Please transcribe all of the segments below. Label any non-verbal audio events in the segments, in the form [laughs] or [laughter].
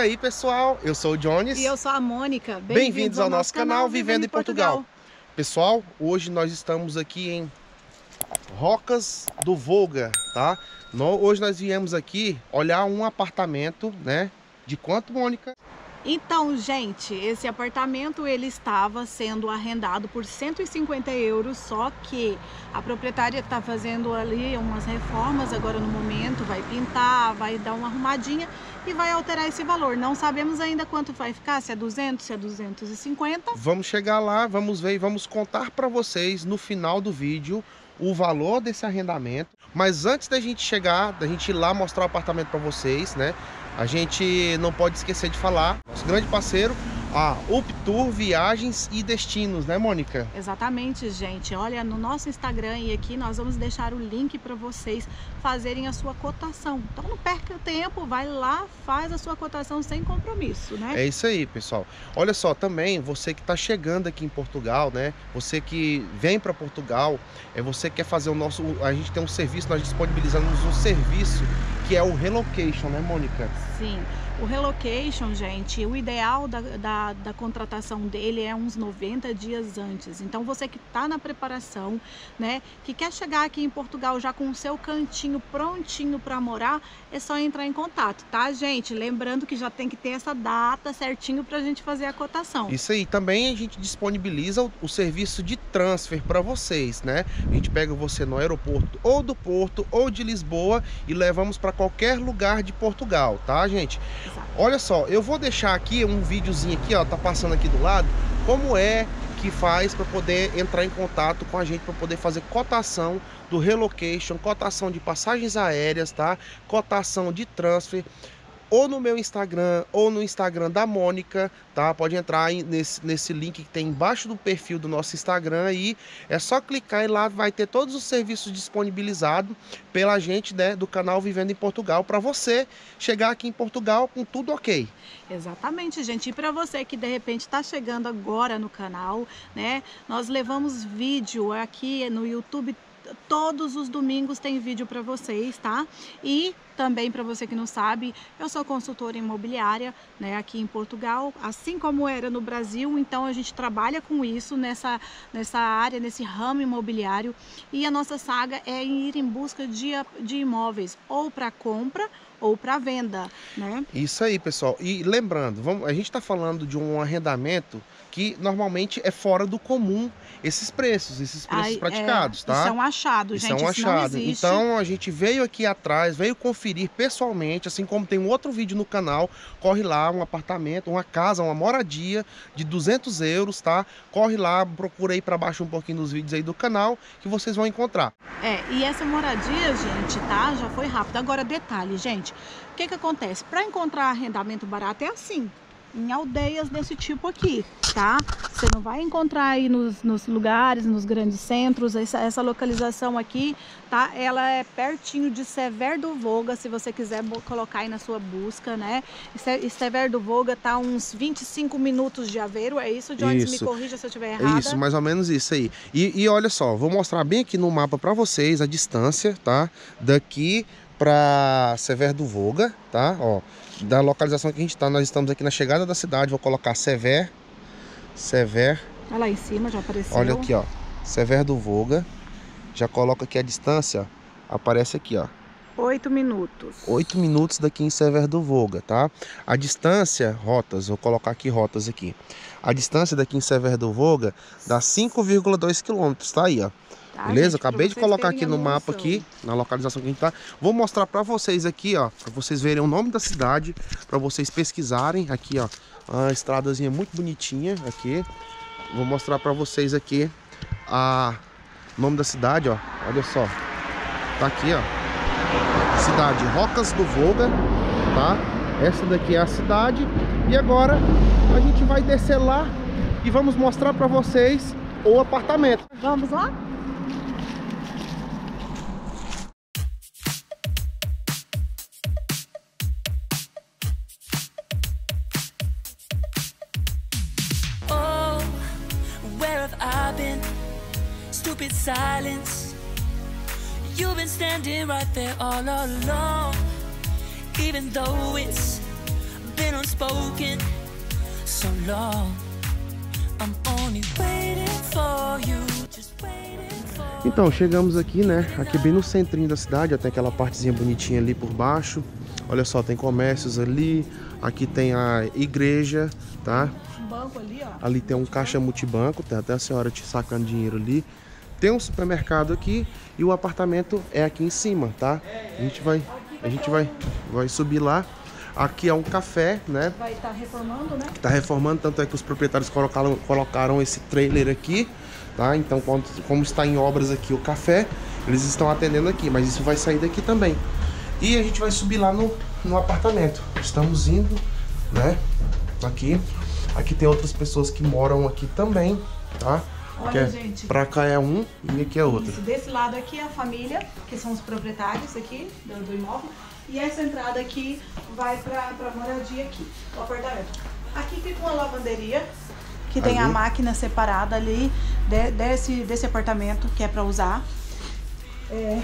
E aí, pessoal, eu sou o Jones. E eu sou a Mônica. Bem-vindos ao, ao, nosso canal Vivendo em Portugal. Portugal. Pessoal, hoje nós estamos aqui em Rocas do Volga, tá? Hoje nós viemos aqui olhar um apartamento, né? De quanto, Mônica? Então, gente, esse apartamento ele estava sendo arrendado por 150 euros, só que a proprietária está fazendo ali umas reformas agora no momento, vai pintar, vai dar uma arrumadinha e vai alterar esse valor. Não sabemos ainda quanto vai ficar, se é 200, se é 250. Vamos chegar lá, vamos ver e vamos contar para vocês no final do vídeo o valor desse arrendamento. Mas antes da gente chegar, da gente ir lá mostrar o apartamento para vocês, né? A gente não pode esquecer de falar, nosso grande parceiro, a Uptour Viagens e Destinos, né, Mônica? Exatamente, gente. Olha, no nosso Instagram e aqui nós vamos deixar o link para vocês fazerem a sua cotação. Então não perca tempo, vai lá, faz a sua cotação sem compromisso, né? É isso aí, pessoal. Olha só, também você que está chegando aqui em Portugal, né? Você que vem para Portugal, é você que quer fazer o nosso, a gente tem um serviço, nós disponibilizamos um serviço que é o relocation, né, Mônica? Sim. O relocation, gente, o ideal da, da, da, contratação dele é uns 90 dias antes. Então, você que está na preparação, né, que quer chegar aqui em Portugal já com o seu cantinho prontinho para morar, é só entrar em contato, tá, gente? Lembrando que já tem que ter essa data certinho para a gente fazer a cotação. Isso aí. Também a gente disponibiliza o, o serviço de transfer para vocês, né? A gente pega você no aeroporto ou do Porto ou de Lisboa e levamos para qualquer lugar de Portugal, tá, gente? Olha só, eu vou deixar aqui um videozinho aqui, ó, tá passando aqui do lado, como é que faz para poder entrar em contato com a gente para poder fazer cotação do relocation, cotação de passagens aéreas, tá? Cotação de transfer ou no meu Instagram ou no Instagram da Mônica, tá? Pode entrar nesse, nesse link que tem embaixo do perfil do nosso Instagram aí. É só clicar e lá vai ter todos os serviços disponibilizados pela gente, né, do canal Vivendo em Portugal para você chegar aqui em Portugal com tudo ok. Exatamente, gente. E para você que de repente está chegando agora no canal, né? Nós levamos vídeo aqui no YouTube todos os domingos tem vídeo para vocês, tá? E também para você que não sabe, eu sou consultora imobiliária, né, aqui em Portugal, assim como era no Brasil, então a gente trabalha com isso nessa nessa área, nesse ramo imobiliário, e a nossa saga é ir em busca de, de imóveis ou para compra ou para venda, né? Isso aí, pessoal. E lembrando, vamos, a gente está falando de um arrendamento que normalmente é fora do comum esses preços, esses preços Ai, praticados, é, tá? Isso é um achado, isso gente. É um achado. Então a gente veio aqui atrás, veio conferir pessoalmente, assim como tem um outro vídeo no canal, corre lá, um apartamento, uma casa, uma moradia de 200 euros, tá? Corre lá, procura aí para baixo um pouquinho dos vídeos aí do canal que vocês vão encontrar. É, e essa moradia, gente, tá? Já foi rápido. Agora, detalhe, gente, o que que acontece? Para encontrar arrendamento barato é assim, em aldeias desse tipo aqui, tá? Você não vai encontrar aí nos, nos lugares, nos grandes centros, essa, essa, localização aqui, tá? Ela é pertinho de Sever do Volga, se você quiser colocar aí na sua busca, né? E Sever do Volga tá uns 25 minutos de Aveiro, é isso, Jones? Me corrija se eu estiver errada. Isso, mais ou menos isso aí. E, e olha só, vou mostrar bem aqui no mapa para vocês a distância, tá? Daqui para Sever do Volga, tá? Ó, da localização que a gente está. Nós estamos aqui na chegada da cidade. Vou colocar Sever. Sever. Olha lá em cima, já apareceu. Olha aqui, ó. Sever do Volga. Já coloca aqui a distância. Aparece aqui, ó. Oito minutos. Oito minutos daqui em Sever do Volga, tá? A distância, rotas, vou colocar aqui rotas aqui. A distância daqui em Sever do Volga dá 5,2 quilômetros, tá aí, ó. Tá, Beleza? Gente, Acabei de colocar aqui no mapa aqui, na localização que a gente tá. Vou mostrar para vocês aqui, ó, para vocês verem o nome da cidade, para vocês pesquisarem aqui, ó. Uma estradazinha muito bonitinha aqui. Vou mostrar para vocês aqui a nome da cidade, ó. Olha só. Tá aqui, ó. Cidade Rocas do Volga, tá? Essa daqui é a cidade. E agora a gente vai descer lá e vamos mostrar para vocês o apartamento. Vamos lá? Stupid silence You've been standing right there all along Even though it's been unspoken so long. I'm only waiting for you. Então, chegamos aqui, né? Aqui bem no centrinho da cidade, ó, tem aquela partezinha bonitinha ali por baixo. Olha só, tem comércios ali. Aqui tem a igreja, tá? Um banco ali, ó. Ali tem um caixa multibanco, tem até a senhora te sacando dinheiro ali. Tem um supermercado aqui e o apartamento é aqui em cima, tá? A gente vai, a gente vai, vai subir lá. Aqui é um café, né? Vai estar tá reformando, né? Tá reformando, tanto é que os proprietários colocaram, colocaram esse trailer aqui tá? Então, como está em obras aqui o café, eles estão atendendo aqui, mas isso vai sair daqui também. E a gente vai subir lá no, no apartamento. Estamos indo, né? Aqui. Aqui tem outras pessoas que moram aqui também, tá? Olha, gente. Pra cá é um e aqui é outro. Isso, desse lado aqui é a família, que são os proprietários aqui do, do imóvel. E essa entrada aqui vai pra, pra moradia aqui, o apartamento. Aqui fica uma lavanderia, que tem a máquina separada ali de, desse, desse apartamento que é para usar. É,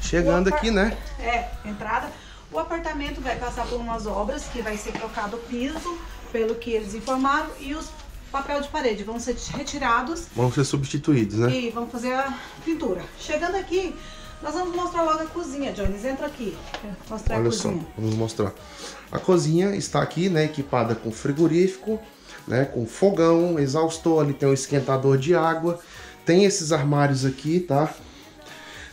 Chegando aqui, né? É, entrada. O apartamento vai passar por umas obras que vai ser trocado o piso, pelo que eles informaram, e os papel de parede vão ser retirados. Vão ser substituídos, né? E vamos fazer a pintura. Chegando aqui, nós vamos mostrar logo a cozinha, Jones. Entra aqui. Mostrar Olha a cozinha. só, vamos mostrar. A cozinha está aqui, né, equipada com frigorífico, né, com fogão, exaustor, ali tem um esquentador de água, tem esses armários aqui, tá?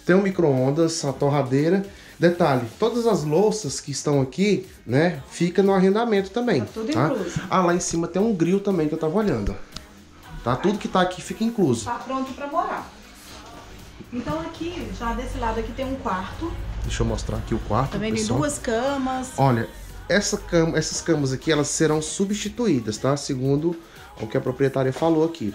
Tem um micro-ondas, a torradeira. Detalhe, todas as louças que estão aqui, né, fica no arrendamento também. Tá tudo tá? incluso. Ah, lá em cima tem um grill também que eu tava olhando. Tá? Tudo que tá aqui fica incluso. Tá pronto para morar. Então aqui, já desse lado aqui tem um quarto. Deixa eu mostrar aqui o quarto, Também tem duas camas. Olha, essa cama, essas camas aqui, elas serão substituídas, tá? Segundo o que a proprietária falou aqui.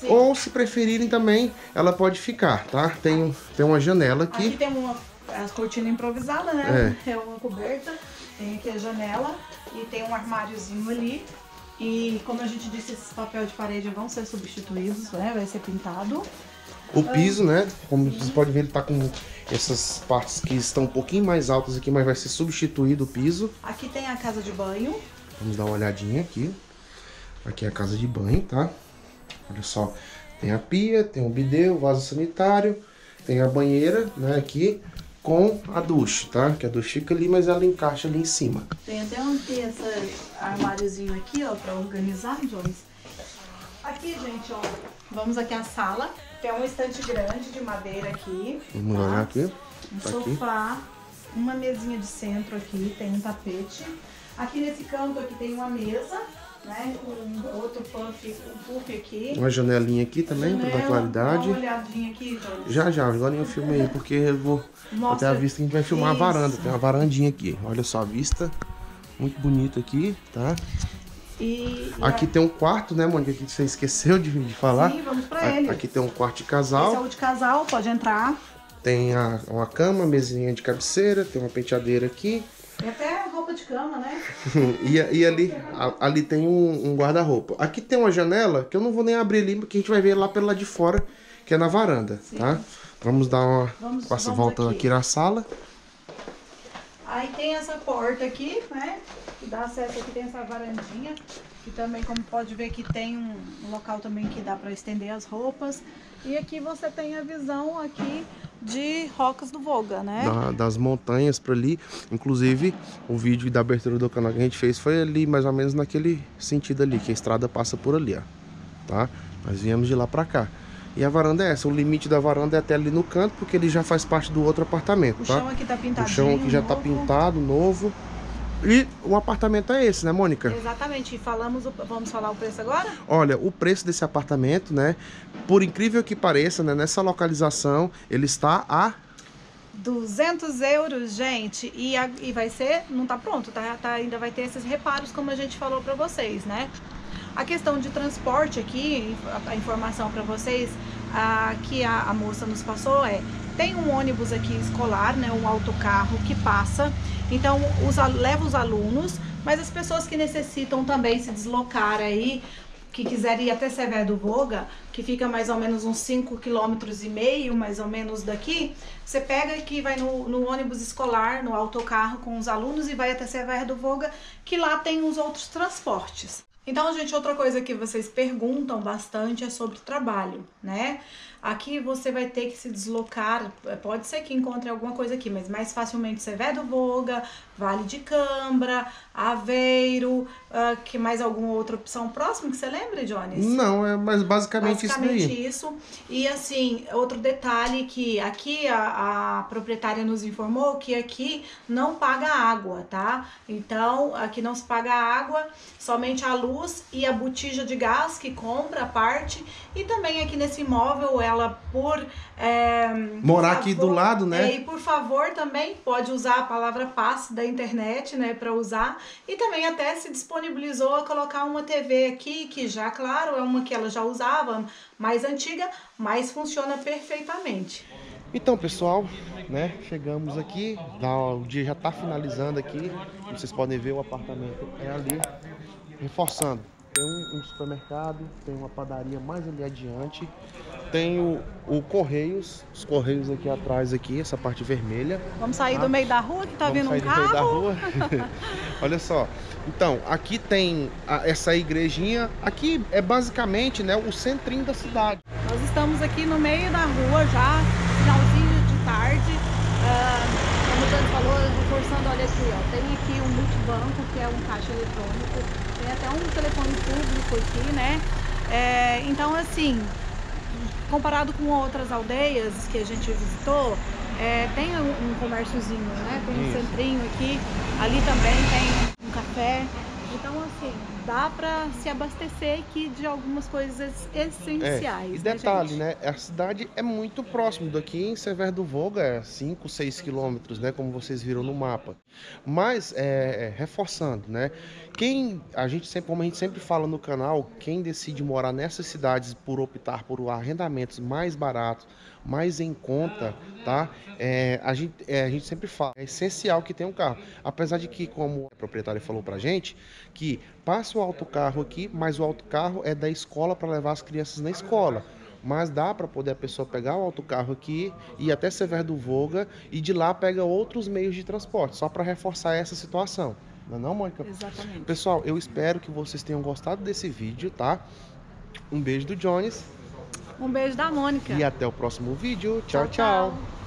Sim. Ou, se preferirem também, ela pode ficar, tá? Tem, tem uma janela aqui. Aqui tem uma as cortinas improvisadas, né? É. é uma coberta. Tem aqui a janela e tem um armáriozinho ali. E como a gente disse, esses papel de parede vão ser substituídos, né? Vai ser pintado. O piso, né? Como vocês podem ver, ele tá com essas partes que estão um pouquinho mais altas aqui, mas vai ser substituído o piso. Aqui tem a casa de banho. Vamos dar uma olhadinha aqui. Aqui é a casa de banho, tá? Olha só, tem a pia, tem o bidê, o vaso sanitário, tem a banheira, né, aqui, com a ducha, tá? Que a ducha fica ali, mas ela encaixa ali em cima. Tem até um esse armáriozinho aqui, ó, pra organizar, Jones. Aqui, gente, ó, vamos aqui à sala. Tem um estante grande de madeira aqui. Vamos tá? olhar aqui. Um tá sofá, aqui. uma mesinha de centro aqui, tem um tapete. Aqui nesse canto aqui tem uma mesa, né? Um outro puff, um puff aqui. Uma janelinha aqui também, para dar qualidade. Dá uma olhadinha aqui, Já, já, agora eu filme aí, porque eu vou Mostra. até a vista que a gente vai filmar Isso. a varanda. Tem uma varandinha aqui. Olha só a vista. Muito bonito aqui, tá? E, aqui tem um quarto, né, Mônica, que você esqueceu de, de falar. Sim, vamos pra ele. Aqui tem um quarto de casal. Esse é o de casal, pode entrar. Tem a, uma cama, mesinha de cabeceira, tem uma penteadeira aqui. E até roupa de cama, né? [laughs] e, e ali, a, ali tem um, um guarda-roupa. Aqui tem uma janela que eu não vou nem abrir ali, porque a gente vai ver lá pelo lado de fora, que é na varanda, Sim. tá? Vamos dar uma vamos, passa, vamos volta aqui. aqui na sala. Aí tem essa porta aqui, né? Que dá acesso aqui, tem essa varandinha. Que também, como pode ver, que tem um, um local também que dá para estender as roupas. E aqui você tem a visão aqui de Rocas do Volga, né? Da, das montanhas para ali. Inclusive, o vídeo da abertura do canal que a gente fez foi ali, mais ou menos naquele sentido ali, que a estrada passa por ali, ó. Tá? Nós viemos de lá para cá. E a varanda é essa, o limite da varanda é até ali no canto, porque ele já faz parte do outro apartamento, o tá? O chão aqui tá pintado. O chão aqui já tá pintado, novo. E o apartamento é esse, né, Mônica? Exatamente. E falamos, vamos falar o preço agora? Olha, o preço desse apartamento, né, por incrível que pareça, né, nessa localização, ele está a 200 euros, gente, e, a, e vai ser, não tá pronto, tá, tá, ainda vai ter esses reparos, como a gente falou para vocês, né? A questão de transporte aqui, a informação para vocês, a, que a, a moça nos passou é, tem um ônibus aqui escolar, né, um autocarro que passa, então os, leva os alunos, mas as pessoas que necessitam também se deslocar aí que quiser ir até Severo do Voga, que fica mais ou menos uns 5 km e meio, mais ou menos daqui, você pega aqui, vai no, no ônibus escolar, no autocarro com os alunos e vai até Severo do Voga, que lá tem os outros transportes. Então, gente, outra coisa que vocês perguntam bastante é sobre trabalho, né? Aqui você vai ter que se deslocar, pode ser que encontre alguma coisa aqui, mas mais facilmente Severo do Voga, Vale de Cambra, Aveiro, uh, que mais alguma outra opção próxima que você lembra, Jones? Não, é mas basicamente, basicamente isso Basicamente isso. E assim, outro detalhe que aqui a, a proprietária nos informou que aqui não paga água, tá? Então, aqui não se paga água, somente a luz e a botija de gás que compra a parte. E também aqui nesse imóvel ela ela por é, morar aqui do lado, né? É, e por favor também pode usar a palavra passe da internet, né, para usar. E também até se disponibilizou a colocar uma TV aqui que já, claro, é uma que ela já usava, mais antiga, mas funciona perfeitamente. Então, pessoal, né, chegamos aqui, o dia já está finalizando aqui. Vocês podem ver o apartamento é ali, reforçando tem um, um, supermercado, tem uma padaria mais ali adiante, tem o, o, Correios, os Correios aqui atrás, aqui, essa parte vermelha. Vamos sair tá? do meio da rua que tá Vamos vindo um carro. Do meio da rua. [laughs] Olha só. Então, aqui tem a, essa igrejinha. Aqui é basicamente né, o centrinho da cidade. Nós estamos aqui no meio da rua já, finalzinho de tarde. Uh, como o Dani falou, reforçando, olha aqui, ó, tem aqui um multibanco, que é um caixa eletrônico tem até um telefone público aqui, né? É, então, assim, comparado com outras aldeias que a gente visitou, é, tem um, um comérciozinho, né? Tem um Isso. centrinho aqui, ali também tem um café. Então, assim, dá para se abastecer aqui de algumas coisas essenciais. É, e né, detalhe, né, né? A cidade é muito próximo daqui em Severo do Voga, é 5, 6 quilômetros, né? Como vocês viram no mapa. Mas, é, é, reforçando, né? Quem, a gente sempre, como a gente sempre fala no canal, quem decide morar nessas cidades por optar por arrendamentos mais baratos, mais em conta, tá? É, a, gente, é, a gente sempre fala, é essencial que tenha um carro. Apesar de que, como a proprietária falou pra gente, que passa o autocarro aqui, mas o autocarro é da escola para levar as crianças na escola. Mas dá para poder a pessoa pegar o autocarro aqui e até Severo do Voga e de lá pega outros meios de transporte, só para reforçar essa situação. Não é não, Mônica? Exatamente. Pessoal, eu espero que vocês tenham gostado desse vídeo, tá? Um beijo do Jones. Um beijo da Mônica. E até o próximo vídeo. tchau. tchau. tchau.